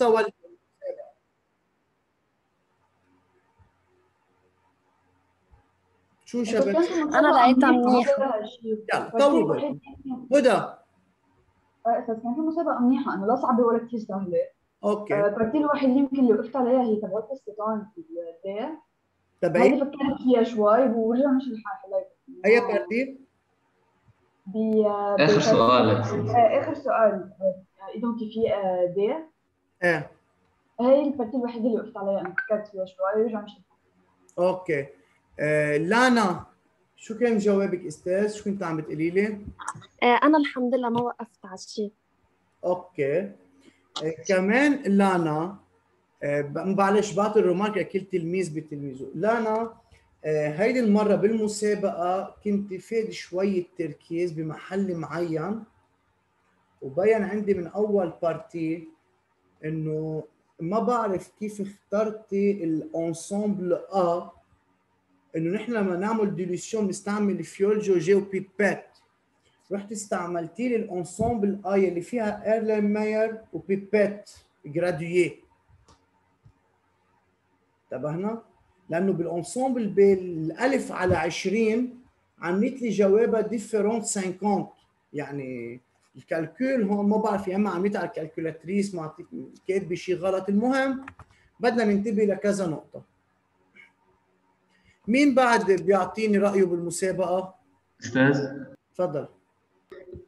مستوى شو شباب أنا لقيتها منيحة. يلا طولوا هدى. أستاذ كان في مسابقه منيحه انه لا صعبه ولا كثير سهله أوكي. آه، الترتيب الوحيد اللي يمكن اللي وقفت عليها هي تبعت الستان في البدايه تبعي هيدي فكرت فيها شوي ورجع مش الحال اي ترتيب؟ ب آخر سؤال. آه، آخر سؤال. آه، donc في آه، دي. إيه. هي الترتيب الوحيد اللي وقفت عليها أنا فكرت فيها شوي ورجع مشي الحال OK. آه لانا شو كان جوابك أستاذ؟ شو كنت عم بتقولي لي؟ آه، أنا الحمد لله ما وقفت على الشيء. OK. آه كمان لانا آه معلش بعطي ال remarque لكل تلميذ بتلميذه لانا آه هيدي المرة بالمسابقة كنت فاقد شوية تركيز بمحل معين وبين عندي من أول partie إنه ما بعرف كيف اخترتي ال ensemble A إنه نحن لما نعمل dilution بنستعمل fiole jaugée و pipette رحت استعملتي لي ال ensemble A اللي فيها erlen و pipette graduée انتبهنا؟ لأنه بال ensemble بالالف على 20 عملت لي جوابها différente 50 يعني ال calcul هون ما بعرف يا أما عملتها على ال calculatrice ما كاتبه شيء غلط. المهم بدنا ننتبه لكذا نقطة. مين بعد بيعطيني رأيه بالمسابقة؟ أستاذ؟ تفضل.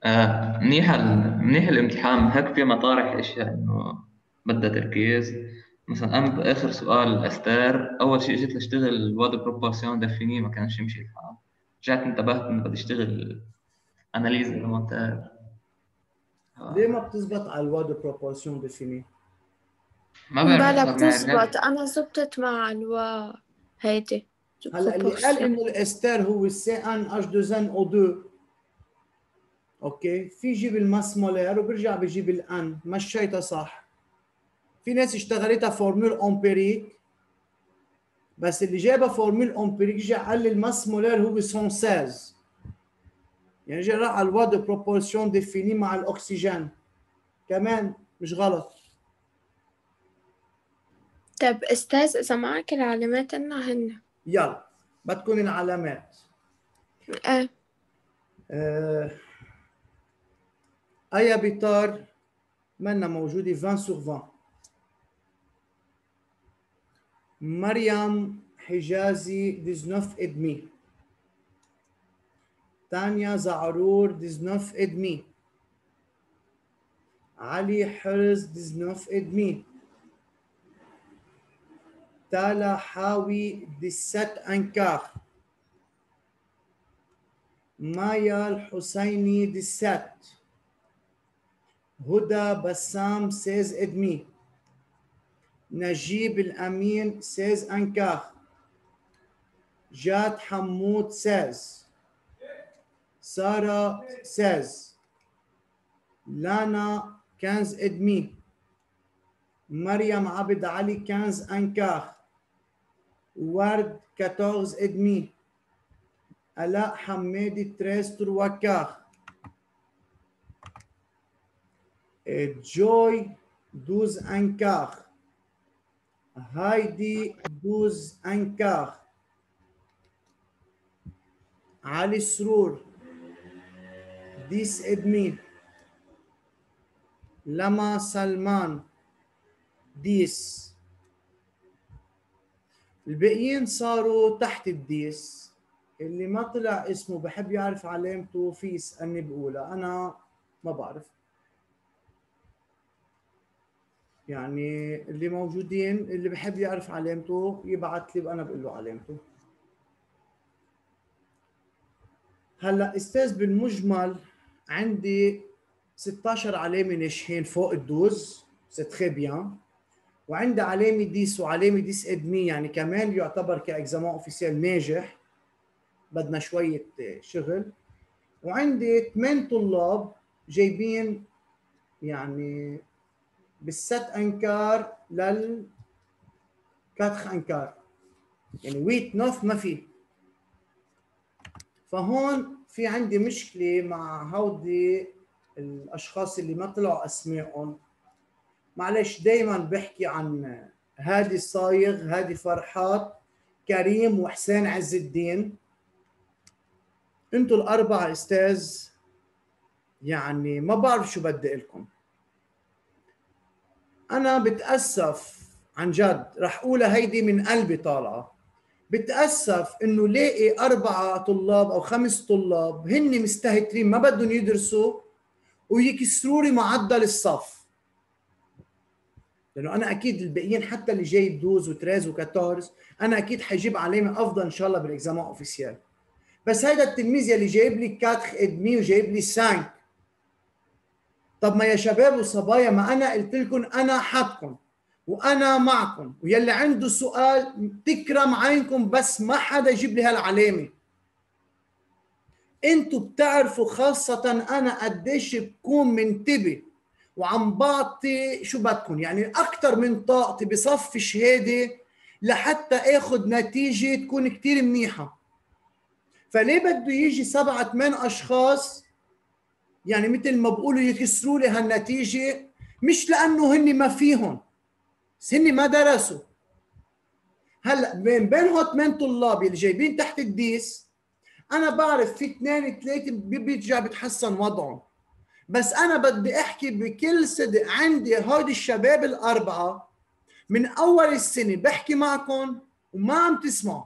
آه منيح منيح الامتحان. هيك في مطارح أشياء إنه بدها تركيز. مثلا أنا باخر سؤال استار أول شيء إجيت لأشتغل loi de proportions définies ما كانش يمشي الحال. رجعت انتبهت إنه بدي أشتغل analyse élémentaire. ليه ما بتزبط على ال loi de proportions définies؟ ما بعرف بلا ما- بتزبط. أنا زبطت مع الوا هيدي. هلا اللي قال إنه الاستر هو السي إن إتش 2 إن أو 2 OK؟ في يجيب ال masse molaire وبرجع بيجيب ال n. مشيتها صح. في ناس اشتغلتها formule empirique. بس اللي جابها formule empirique جا قال لي ال masse molaire هو 116 يعني راح على ال loi de proportions définies مع الأكسجين. كمان مش غلط. طب أستاذ إذا معك العلامات إنها هن يلا بدكم العلامات. آه. آه، ايا بيطار منا موجودة 20 سور 20 مريم حجازي 19 إدمي. تانيا زعرور 19 ادمي علي حرز 19 ادمي تالا حاوي 17 un quart مايا الحسيني dix-sept هدى بسام seize et demi نجيب الامين seize un quart جاد حمود seize سارة seize لانا quinze et demi. مريم عبد علي quinze un quart ورد 14 et demi. علاء حمادي treize trois quarts جوي douze un quart هايدي douze un quart علي سرور. dix et demi لما سلمان dix الباقيين صاروا تحت ال dix. اللي ما طلع اسمه بحب يعرف علامته في يسألني بقولها أنا ما بعرف. يعني اللي موجودين اللي بحب يعرف علامته يبعث لي وأنا بقول له علامته هلأ أستاذ بالمجمل عندي 16 علامة ناجحين فوق ال douze c'est très bien وعندي علامة dix وعلامة dix et demi يعني كمان يعتبر ك examen officiel ناجح. بدنا شوية شغل. وعندي ثمان طلاب جايبين يعني بال sept un quart لل quatre un quart. يعني ويت نوف ما في. فهون في عندي مشكلة مع هودي الأشخاص اللي ما طلعوا أسمائهم. معلش دائما بحكي عن هادي الصايغ هادي فرحات كريم وحسين عز الدين. أنتوا الأربعة أستاذ يعني ما بعرف شو بدي لكم. أنا بتأسف عن جد رح أقولها هيدي من قلبي طالعة. بتأسف إنه لاقي أربعة طلاب أو خمس طلاب هن مستهترين ما بدهم يدرسوا ويكسروا لي معدل الصف. لأنه أنا أكيد الباقيين حتى اللي جايب douze و treize و quatorze أنا أكيد حجيب علامه أفضل إن شاء الله بال examen officiel. بس هيدا التلميذ يلي جايب لي 4 et demi وجايب لي 5 طب ما يا شباب وصبايا ما أنا قلت لكم أنا حدكم وأنا معكم ويلي عنده سؤال تكرم عينكم بس ما حدا يجيب لي هالعلامة. أنتوا بتعرفوا خاصة أنا قديش بكون منتبه وعم بعطي شو بدكم يعني أكثر من طاقتي بصف شهادة لحتى آخذ نتيجة تكون كتير منيحة. فليه بده يجي سبعة ثمان أشخاص يعني مثل ما بقولوا يكسروا لي هالنتيجة؟ مش لأنه هن ما فيهم. بس هن ما درسوا. هلا بين بينهم ثمان طلاب اللي جايبين تحت الديس أنا بعرف في اثنين ثلاثة بيرجع بتحسن وضعهم. بس أنا بدي أحكي بكل صدق عندي هودي الشباب الأربعة من أول السنة بحكي معكم وما عم تسمعوا.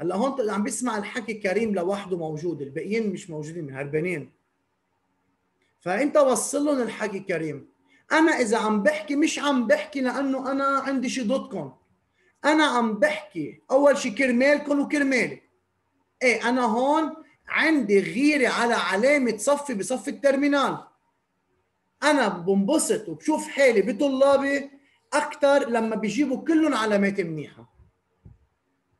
هلا هون عم بيسمع الحكي كريم لوحده موجود الباقيين مش موجودين هربانين. فأنت وصل لهم الحكي كريم. أنا إذا عم بحكي مش عم بحكي لأنه أنا عندي شيء ضدكم أنا عم بحكي أول شيء كرمالكم وكرمالي. إيه أنا هون عندي غيرة على علامة صفي بصف الترمينال. أنا بنبسط وبشوف حالي بطلابي أكثر لما بيجيبوا كلهم علامات منيحة.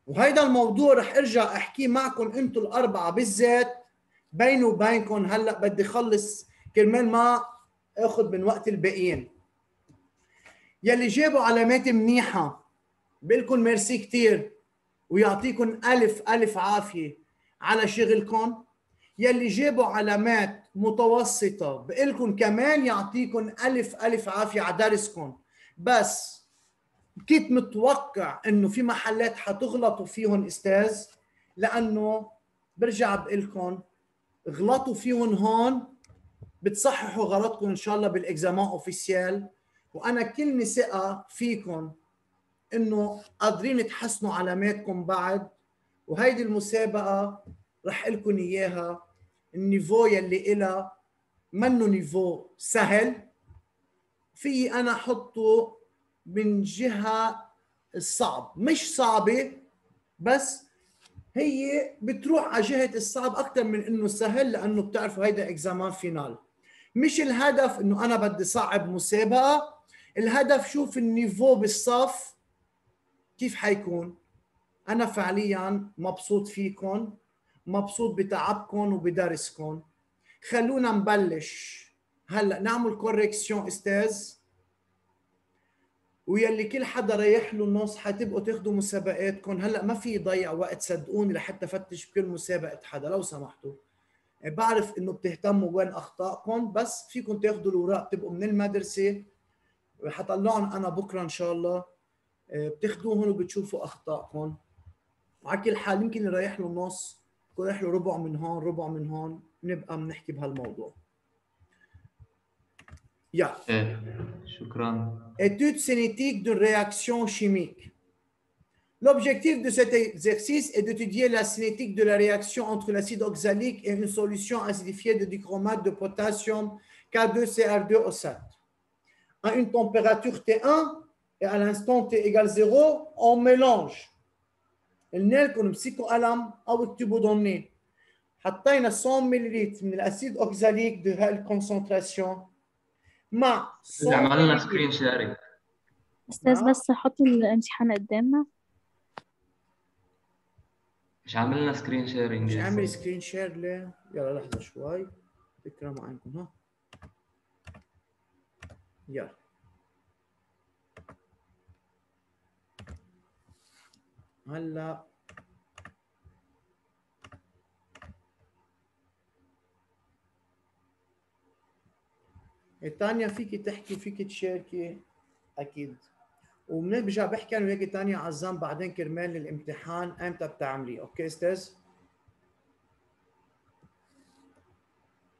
وهيدا الموضوع رح أرجع أحكيه معكم أنتم الأربعة بالذات. بيني وبينكم هلأ بدي خلص كرمال ما آخذ من وقت الباقيين. يلي جابوا علامات منيحة بقول ميرسي كثير ويعطيكم ألف ألف عافية على شغلكم. يلي جابوا علامات متوسطة بقول كمان يعطيكم ألف ألف عافية على درسكم. بس كنت متوقع إنه في محلات حتغلطوا فيهم أستاذ لأنه برجع بقول غلطوا فيهم هون بتصححوا غلطكم إن شاء الله بال examen officiel وأنا كلمه ثقه فيكم إنه قادرين تحسنوا علاماتكم بعد. وهيدي المسابقة رح لكم إياها. ال niveau يلي إلها منه niveau سهل. في أنا احطه من جهة الصعب. مش صعبة بس هي بتروح على جهة الصعب أكثر من إنه سهل لأنه بتعرفوا هيدا examen final. مش الهدف إنه أنا بدي صعب مسابقه الهدف شوف ال niveau بالصف كيف حيكون. أنا فعليا مبسوط فيكم مبسوط بتعبكم وبدرسكم. خلونا نبلش. هلأ نعمل كوريكسيون أستاذ. ويلي كل حدا رايح له النص حتبقوا تاخذوا مسابقاتكم. هلأ ما في ضيع وقت صدقوني لحتى فتش بكل مسابقة حدا لو سمحتوا. بعرف إنه بتهتموا وين أخطائكم بس فيكم تاخذوا الأوراق تبقوا من المدرسة. حطلعهم أنا بكرة إن شاء الله. بتاخذوهم وبتشوفوا أخطائكم. وعلى كل حال يمكن رايح له النص يكون رايح له ربع من هون ربع من هون نبقى بنحكي بهالموضوع. يا. شكرا. Étude cinétique d'une réaction chimique. L'objectif de cet exercice est d'étudier la cinétique de la réaction entre l'acide oxalique et une solution acidifiée de dichromate de potassium K2CR2O7. À une température T1 et à l'instant T égale 0, on mélange. قلنا لكم امسكوا قلم او اكتبوا ضمنين حطينا 100 ملل من الاسيد اوكزاليك دو هالكونسنتراسيون مع عملنا سكرين شيرنج استاذ بس حط الامتحان قدامنا مش عامل screen sharing مش عامل screen share ليه؟ يلا لحظة شوي. فكرة معاكم ها؟ يلا. هلا. تانيا فيك تحكي فيك تشاركي. أكيد. ومن برجع بحكي أنا وياك تانيا عزام بعدين كرمال الامتحان إمتى بتعملي أوكي أستاذ؟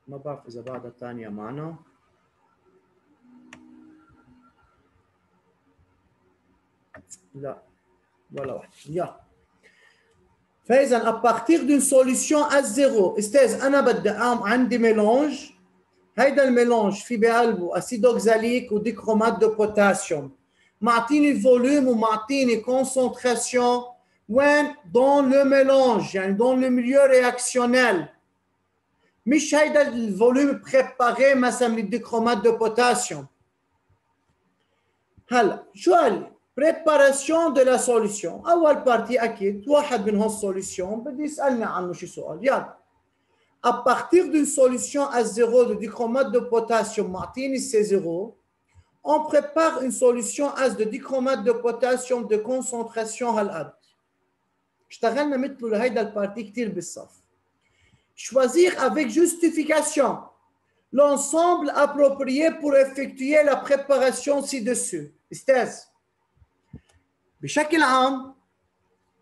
ما بعرف إذا بعدها تانيا معنا. لا ولا واحد. يا فإذا à partir d'une solution à zéro أستاذ أنا بدي أعمل عندي mélange. هيدا ال mélange في بقلبه acide oxalique و dichromate de potassium معطيني volume ومعطيني concentration وين dans le mélange يعني dans le milieu réactionnel مش هيدا ال volume préparé مثلا من ال dichromate de potassium هلا شو قال لي؟ préparation de la solution اول partie أكيد واحد من هال solution بدي يسالني عنه شي سؤال يلا à partir d'une solution à zéro de dichromate de potassium معطيني C0 on prépare une solution à de dichromate de potassium de concentration هالقد اشتغلنا مثله لهيدا البارتي كتير بالصف choisir avec justification l'ensemble approprié pour effectuer la préparation ci-dessus استاذ بشكل عام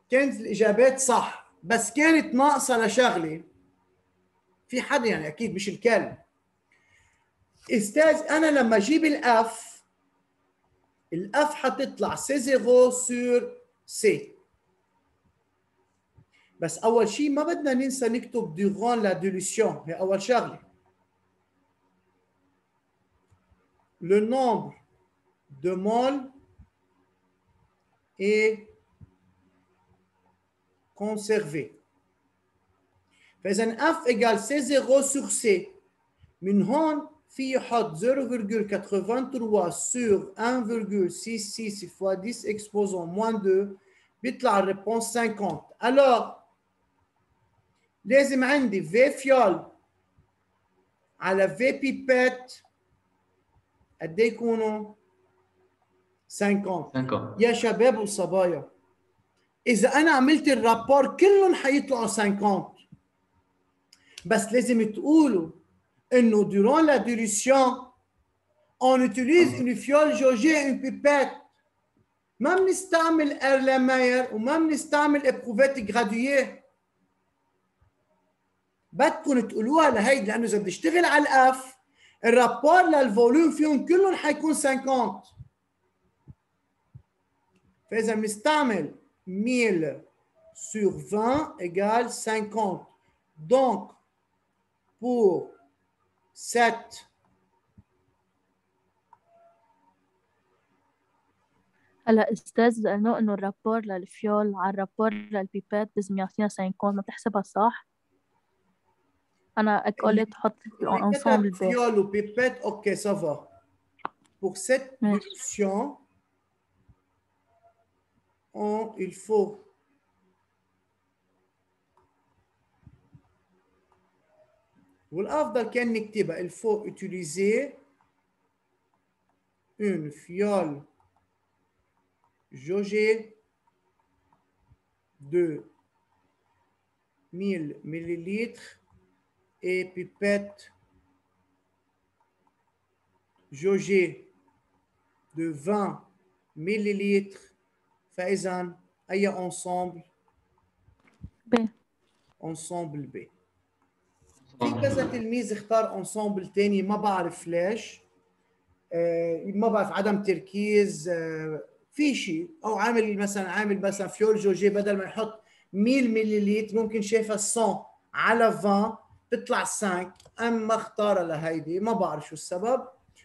كانت الاجابات صح بس كانت ناقصه لشغله في حدا يعني اكيد مش الكل استاذ انا لما اجيب الاف ال F حتطلع C zéro sur C بس اول شيء ما بدنا ننسى نكتب durant la dilution هي اول شغله le nombre de moles est conservé. فإذا F égale C0 sur C. من هون فيه يحط 0,83 sur 1,66 fois 10 exposant moins 2 بيطلع ال réponse 50. Alors لازم عندي V fiole على V pipette قد إيه يكونوا؟ 50 50 يا شباب وصبايا اذا أنا عملت ال rapport كلهم حيطلعوا 50 بس لازم تقولوا انه durant la dilution on utilise une fiole jaugée une pipette. ما بنستعمل erlenmeyer وما بنستعمل éprouvette graduée بدكم تقولوها لهيدي لأنه اذا بدي اشتغل على ال F ال rapport لل volume فيهم كلهم حيكون 50 فإذا بنستعمل 1000 sur 20 égale 50. Donc, pour 7 هلا أستاذ لأنه إنه الرابور للفيول على الرابور للبيبات لازم يعطينا 50 ما تحسبها صح أنا أقول تحط ال ensemble B fiole ou pipette, ok, ça va. Pour cette Ouais. dilution, on- il faut والافضل كان نكتبها il faut utiliser une fiole jaugée de 1000 millilitres et pipette jaugée de 20 millilitres فإذا أي ensemble ب ensemble B في كذا تلميذ اختار ensemble تاني ما بعرف ليش. آه، ما بعرف عدم تركيز. آه، في شيء أو عامل مثلا عامل مثلا fiole jaugée بدل ما يحط 1000 ملليلتر ممكن شايفها 100 على 20 تطلع 5 أما اختار لهيدي ما بعرف شو السبب.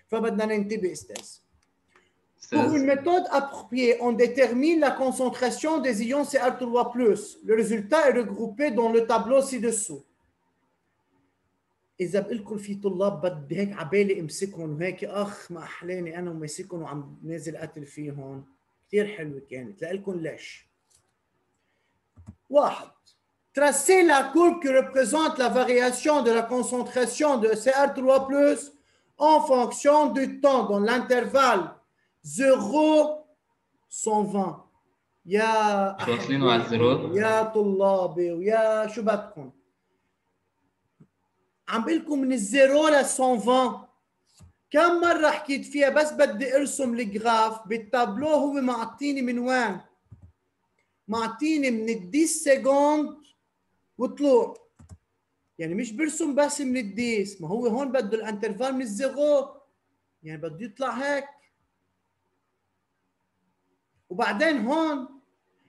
فبدنا ننتبه أستاذ. Pour une أستاذ méthode appropriée, on détermine la concentration des ions Cr3+. Le résultat est regroupé dans le tableau ci-dessous. إذا بقول لكم في طلاب بدي هيك عبالي امسكهم وهيك أخ ما أحلاني أنا وماسكهم وعم نازل قتل فيهم كثير حلوة كانت لكم ليش؟ واحد Tracez la courbe qui représente la variation de la concentration de Cr3+, en fonction du temps dans l'intervalle 0 120 يا شو واصلينه على الزيرو؟ يا طلابي ويا شو بدكم عم بقول لكم من الزيرو ل 120 كم مرة حكيت فيها بس بدي ارسم ال graphe بالتابلو هو معطيني من وين؟ معطيني من ال dix secondes وطلوع. يعني مش برسم بس من ال dix ما هو هون بده ال intervalle من الزيرو. يعني بده يطلع هيك. وبعدين هون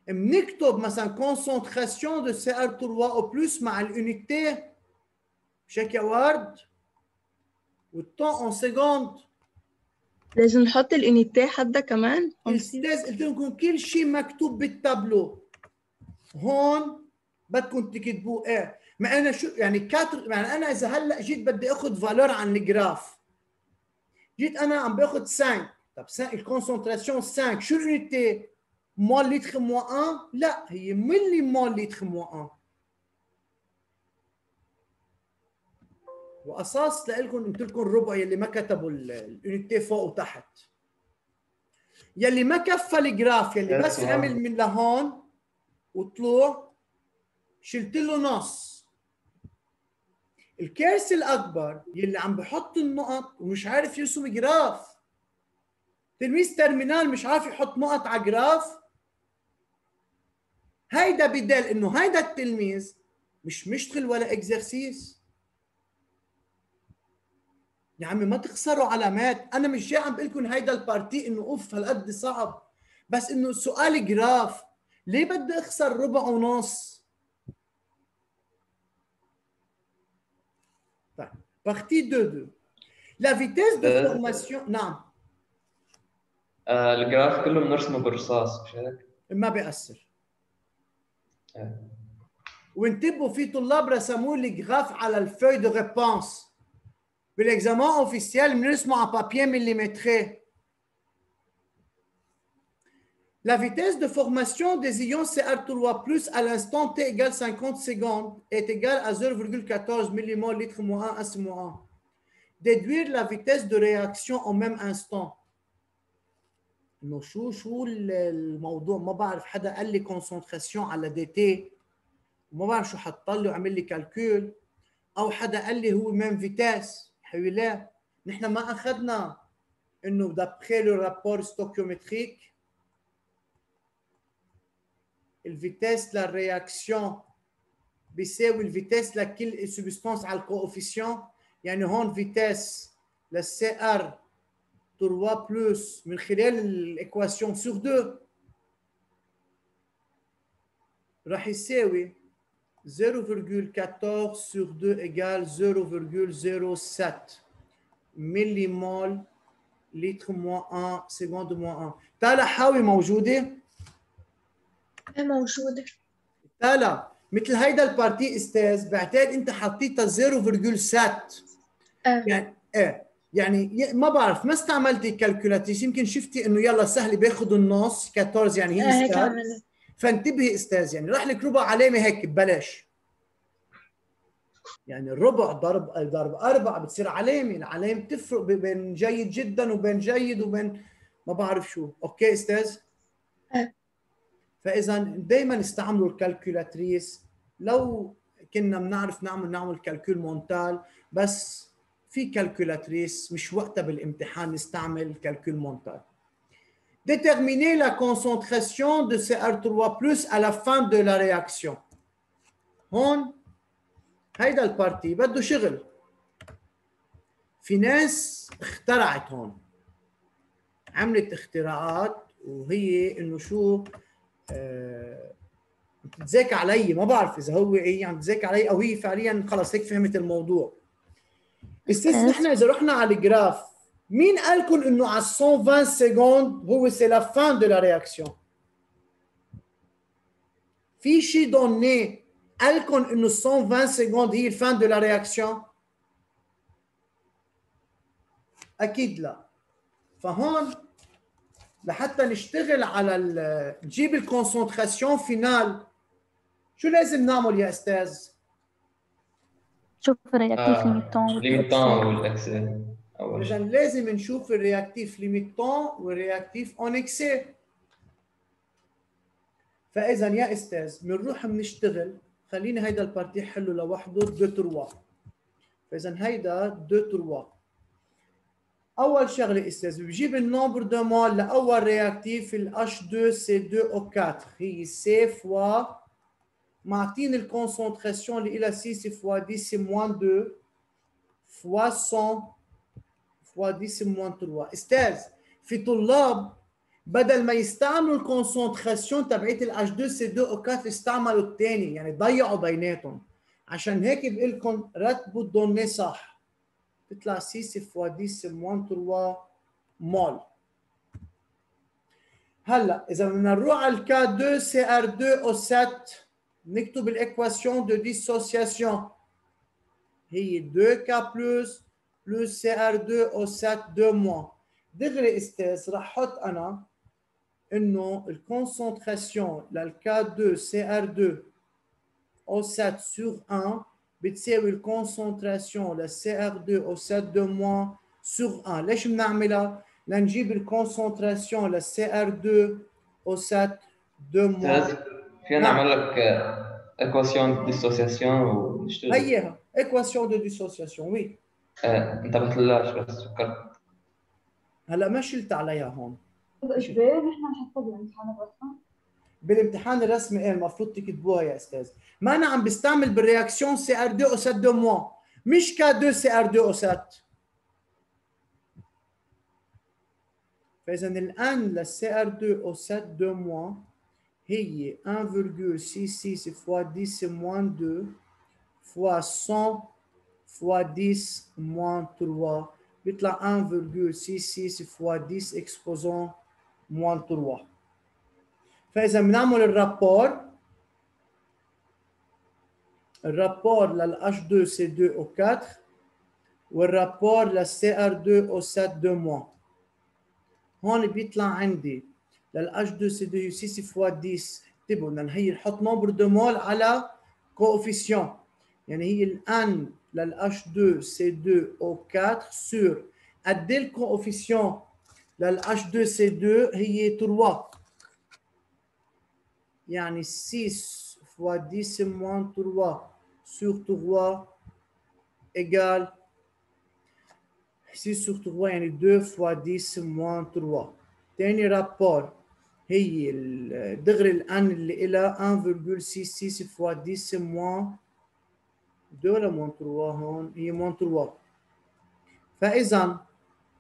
بنكتب مثلا concentration de Cr 3 أو plus مع ال unité يا ورد و le temps en seconde لازم نحط ال unité حدا كمان. الاستاذ قلت لكم كل شيء مكتوب بالتابلو هون بدكم تكتبوه إيه. ما أنا شو يعني quatre يعني أنا إذا هلأ جيت بدي أخذ valeur عن ال graphe. جيت أنا عم بأخذ 5 طب 5 ال concentration 5 شو ال unité mole litre moins 1 لا هي millimole litre moins 1 وأساس لكم قلت لكم الربع يلي ما كتبوا ال unité فوق وتحت. يلي ما كفى ال graphe يلي بس عمل من لهون وطلوع شلت له نص. الكارثه الأكبر يلي عم بحط النقط ومش عارف يرسم graphe. تلميذ terminale مش عارف يحط نقط على graphe. هيدا بدل إنه هيدا التلميذ مش مشتغل ولا exercice يا عمي ما تخسروا علامات. أنا مش جاي عم بقول لكم هيدا ال partie إنه أوف هالقد صعب. بس إنه سؤال graphe. ليه بدي أخسر ربع ونص؟ طيب partie 2 2 la vitesse de. formation نعم. آه ال graphe كله بنرسمه بالرصاص مش هيك؟ ما بيأثر. أه. وانتبهوا في طلاب رسموا لي جراف على الفوي دو ريبونس بالاكزامان اوفيسيال بنرسمه على بابيي مليمتري La vitesse de formation des ions Cr3 à l'instant t égale 50 secondes est égale à 0,14 millimol litre moins 1 S moins 1. Déduire la vitesse de réaction au même instant. انه شو شو ال- الموضوع؟ ما بعرف حدا قال لي concentration على dt وما بعرف شو حط لي وعمل لي calcul أو حدا قال لي هو même vitesse حبيبي لا نحن ما أخذنا إنه d'après le rapport stœchiométrique ال vitesse لل réaction بيساوي ال vitesse لكل substance على ال coefficient يعني هون vitesse لل CR3 plus من خلال ال équation sur 2 راح يساوي 0,14 sur 2 égale 0,07 millimol litre moins 1 seconde moins 1 تالا حاوي موجوده إيه موجودة تالا مثل هيدا ال partie أستاذ بعتقد انت حطيتها 0,7 آه. يعني إيه يعني ما بعرف ما استعملتي calculatrice يمكن شفتي انه يلا سهل بياخذ النص 14 يعني هي هيك ستار عملت فانتبهي أستاذ يعني راح لك ربع علامة هيك ببلاش. يعني الربع ضرب ضرب أربعة بتصير علامة العلامه بتفرق ب- بين جيد جدا وبين جيد وبين ما بعرف شو. أوكي أستاذ؟ آه. فاذا دائما استعملوا ال calculatrice. لو كنا بنعرف نعمل نعمل calcul mental بس في calculatrice مش وقتها بالامتحان نستعمل calcul mental. Déterminer la concentration de CR3 à la fin de la réaction. هون هيدا ال partie بده شغل. في ناس اخترعت هون. عملت اختراعات وهي إنه شو آه عم تتذاكى علي ما بعرف إذا هو إيه عم تتذاكى علي أو هي فعليا خلص هيك فهمت الموضوع. أستاذ. نحن إذا رحنا على ال graphe مين قال لكم انه على 120 secondes هو c'est la fin de la réaction في شي donnée قال لكم انه 120 secondes هي ال fin de la réaction أكيد لا فهون لحتى نشتغل على ال- نجيب ال concentration finale شو لازم نعمل يا أستاذ؟ شوف ال réactif آه، limitant limitant وال excès اول اذا شيء لازم نشوف ال réactif limitant وال réactif en excès فإذا يا أستاذ بنروح بنشتغل خليني هيدا ال partie حله لوحده 2 3 فإذا هيدا 2 3 أول شغلة أستاذ بجيب ال nombre de moles لأول réactif ال H2CO4 هي سي فوا معطيني ال concentration اللي لها 6 fois 10 سي moins 2 fois 100 fois 10 سي moins 3 أستاذ في طلاب بدل ما يستعملوا ال concentration تبعت ال H2CO4 استعملوا الثاني يعني ضيعوا بيناتهم عشان هيك بقول لكم رتبوا ال données صح بيطلع 6 fois 10 moins 3 moles هلا اذا بدنا نروح على الكا 2 سي ار 2 أو 7 نكتب ال équation de dissociation هي 2 كا بلس بلس سي ار 2 أو 7 2 موان دغري أستاذ رح أحط أنا انه ال concentration لل K2CR2 O7 sur 1 بتساوي ال concentration لل CR2O7 2 moins sur 1 ليش بنعملها؟ لنجيب ال concentration لل CR2O7 2 moins أستاذ فينا نعم. نعمل لك équation dissociation ونشتغل هيها équation de dissociation oui آه، انتبهت لهاش بس فكرت هلا ما شلت عليها هون. نحن نحطها بالامتحان الرسمي. بالامتحان الرسمي إيه المفروض تكتبوها يا أستاذ. ما أنا عم بستعمل بال réaction CR2O7 2 moins. مش كا 2 سي آر 2 أو 7 فاذا ال n لل CR2O7 2 moins. هي 1,66 fois 10 moins 2 fois 100 fois 10 moins 3 بيطلع 1,66 fois 10 exposant moins 3 فاذا بنعمل ال rapport ال rapport لل H2C2O4 وال rapport لل CR2O7 2 moins هون بيطلع عندي لل H2C2 6 fois 10 اكتبوا بدنا هي نحط nombre de moles على coefficient يعني هي ال n لل H2C2O4 sur قد إيه الكوفيسيون لل H2C2 هي 3 يعني 6 fois 10 moins 3 sur 3 égale 6 sur 3 يعني 2 fois 10 moins 3 تاني رابور هي ال- دغري الان اللي إلها 1,66 fois 10 moins 2 moins 3 هون هي 3 فإذا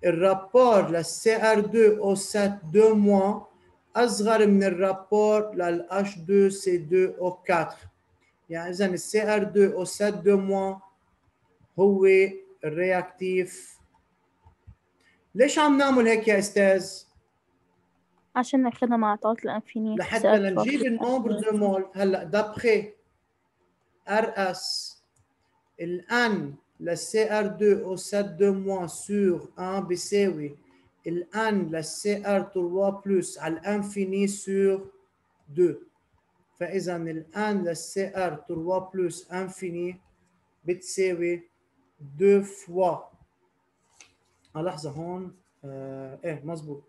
ال rapport لل CR 2 O 7 2 moins أصغر من ال rapport لل H2C2 O 4 يعني اذا ال CR 2 O 7 2 moins هو ال réactif. ليش عم نعمل هيك يا أستاذ؟ عشان ناخدها مع طاقة ال infini لحتى نجيب ال nombre de moles. هلأ d'après RS. ال n لل CR 2 O 7 2 moins sur 1 بيساوي ال n لل CR 3 plus على ال infini sur 2 فاذا ال n لل CR 3 plus infini بتساوي 2 fois آه لحظه هون آه إيه مزبوط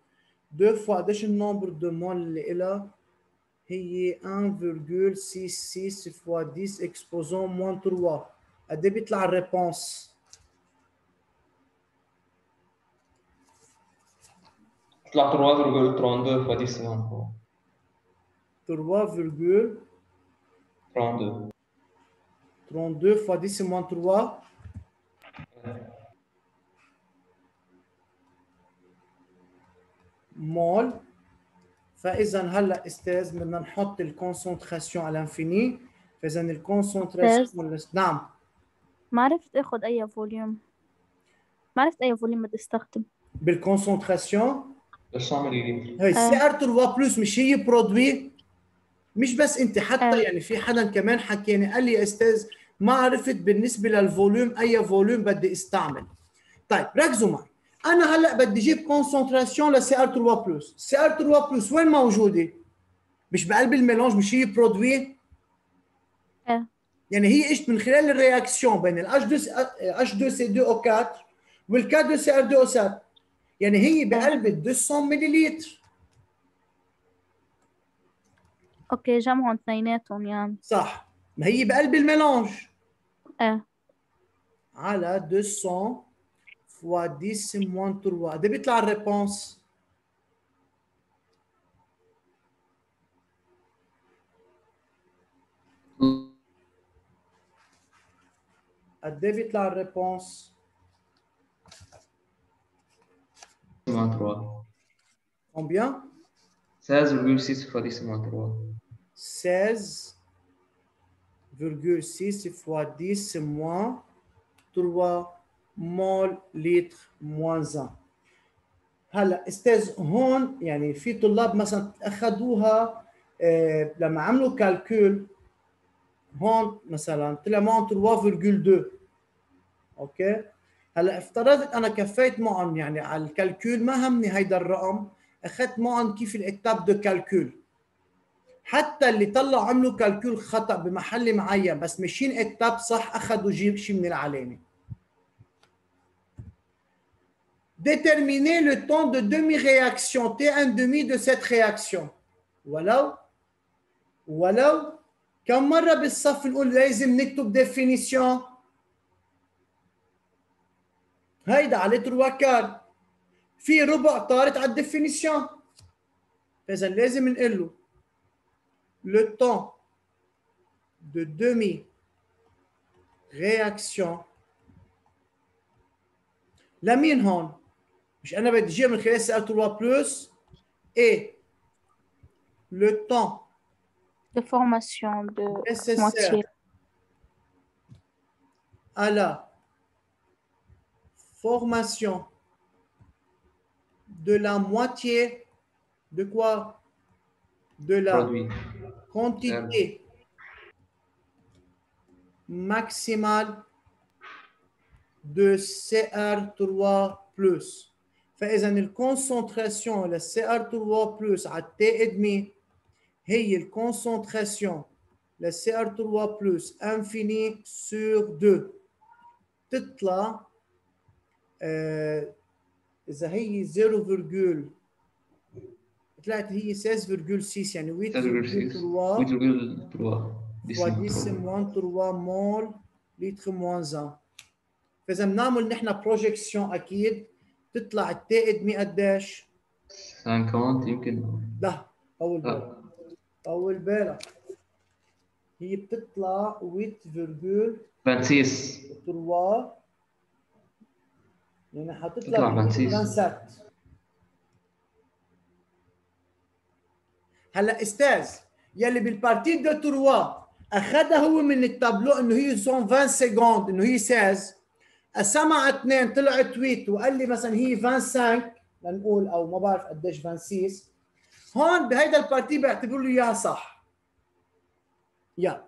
2 فوا قديش ال nombre de moles اللي إلها هي 1,66 fois 10 exposant moins 3 قد إيه بيطلع ال réponse؟ طلع 3,32 fois 10 moins 3,32 32 fois 10 moins 3 مول. فإذا هلا أستاذ بدنا نحط ال concentration على ال infini فإذا ال concentration نعم. ما عرفت آخد أي volume. ما عرفت أي volume بدي أستخدم. بال concentration 200 ملي هي. ال CR 3 plus مش هي produit مش بس انت حتى آه. يعني في حدا كمان حكيني قال لي يا أستاذ ما عرفت بالنسبة لل volume أي volume بدي استعمل. طيب ركزوا معي. أنا هلأ بدي أجيب concentration ل CR 3 plus. CR 3 plus وين موجودة؟ مش بقلب ال mélange مش هي produit؟ آه. يعني هي اجت من خلال ال réaction بين ال H2C2 O 4 وال K2CR2 O 7 يعني هي بقلب ال 200 مليلتر okay جمعهم اثنيناتهم يعني صح. ما هي بقلب ال mélange. إيه على 200 fois 10 moins 3 قد إيه بيطلع ال réponse؟ قد إيه بيطلع ال réponse؟ moins 3. Combien? 16,6 fois 10 moins 3. 16,6 fois 10 moins 3 mole litre moins 1 هلا أستاذ هون يعني في طلاب مثلا أخذوها آه لما عملوا calcul هون مثلا طلع معهم 3.2 okay؟ هلأ افترضت أنا كفيت معهم يعني على ال calcul ما همني هيدا الرقم أخذت معهم كيف ال étapes de calcul. حتى اللي طلعوا عملوا calcul خطأ بمحل معين بس ماشيين étapes صح أخذوا جيب شيء من العلامه Déterminer le temps de demi-réaction, T1 demi de cette réaction. ولو ولو كم مرة بالصف نقول لازم نكتب definition هيدا على trois quarts في ربع طارت على ال définition. فاذا لازم نقول له le temps de demi réaction. لمين هون؟ مش أنا بدي أجيب من خلال CR 3 plus et le temps De formation de nécessaire moitié. à la formation de la moitié de quoi De la Produit. quantité maximale de CR3+. فإذا الكونسنتراسيون ل CR3+ على T ادمي هي الكونسنتراسيون ل CR3+ انفيني sur 2 تطلع آه إذا هي 0, طلعت هي 16.6 يعني 8.3 8,3 fois 10 moins 3 mole litre moins 1 فإذا بنعمل نحن projection أكيد تطلع ال t un demi قديش؟ 50 يمكن. لا طول بالك طول بالك هي بتطلع 8.3 26 يعني حتطلع 26. 27 هلا أستاذ يلي بال partie de trois اخذها هو من التابلو إنه هي 120 secondes إنه هي 16 قسمها على اثنين طلعت 8 وقال لي مثلا هي 25 لنقول أو ما بعرف قديش 26 هون بهيدا البارتي بيعتبروا له اياها صح. يا.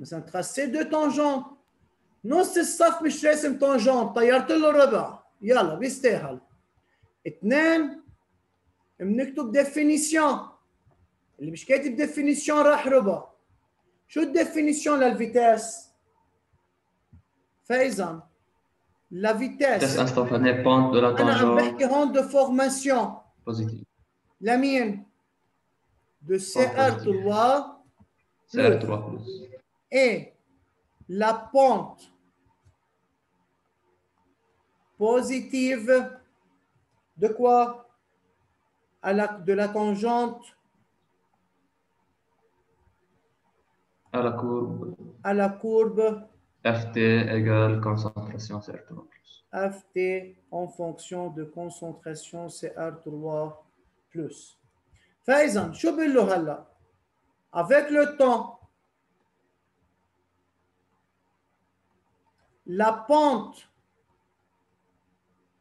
مثلا tracé de tangente نص الصف مش راسم tangente طيرت له ربع يلا بيستاهل اثنين بنكتب définition اللي مش كاتب définition راح ربع شو ال définition لل vitesse فاذا la vitesse أنا عم بحكي هون de formation positive. لمين؟ دو سي ار 3 CR3 plus. et la pente positive de quoi à la, De la tangente à la courbe à la courbe FT égale concentration CR3 plus FT en fonction de concentration CR3+. فإذا شو بقول له هلا؟ Avec le temps, la pente.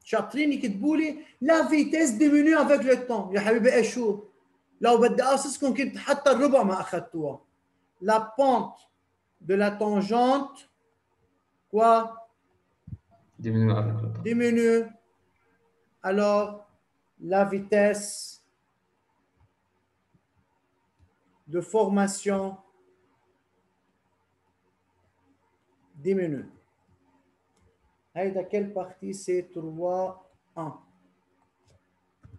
شاطرين يكتبوا لي la vitesse diminue avec le temps يا حبيبي إيه شو؟ لو بدي اقصصكم كنت حتى الربع ما اخذتوها la pente de la tangente quoi? Diminue avec le temps. Diminue. Alors la vitesse de formation diminue. هيدا quelle partie c'est 3 1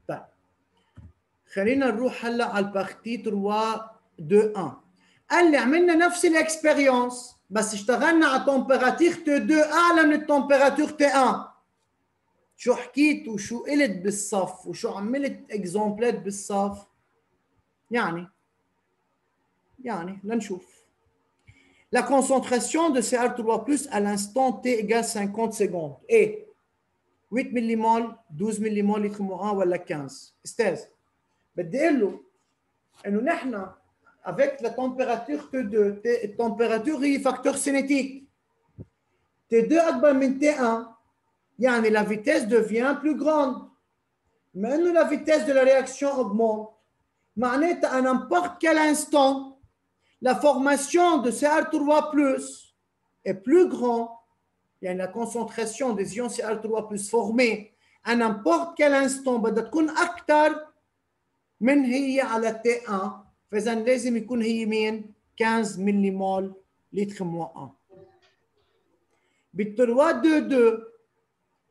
طيب خلينا نروح هلا على ال partie 3 2 1 قال لي عملنا نفس ال expérience بس اشتغلنا على température T 2 أعلى من ال température T 1 شو حكيت وشو قلت بالصف وشو عملت exemple ات بالصف؟ يعني يعني لنشوف. La concentration de CR3 à l'instant t égale 50 secondes est 8 millimol, 12 millimol litre moins 1 ولا 15 استاذ بدي اقول له انه نحن avec la température T2 T- التمبيراتور هي فاكتور سينيتيك T2 اكبر من T1 يعني la vitesse devient plus grande mais انه la vitesse de la réaction augmente معناتها à n'importe quel instant la formation de CR3 est plus grand يعني la concentration des ions CR3 formée à n'importe quel instant بدها تكون اكثر من هي على T1 فاذا لازم يكون هي مين 15 ملي مول لتر موان 1 بال 3 2 2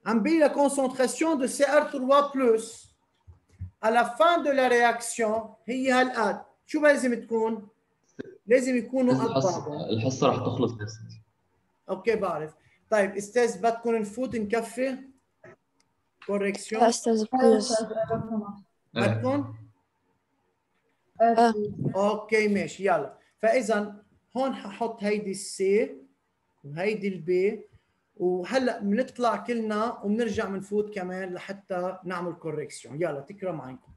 عم بي la concentration de CR3 à la fin de la réaction هي هالقد شو لازم تكون؟ لازم يكونوا قد الحصة رح تخلص بس. أوكي بعرف. طيب أستاذ بدكم نفوت نكفي. correction. أستاذ please. إيه. بدكم. أوكي ماشي يلا. فإذا هون ححط هيدي ال C وهيدي ال B وهلأ بنطلع كلنا وبنرجع بنفوت كمان لحتى نعمل correction. يلا تكرم عينكم.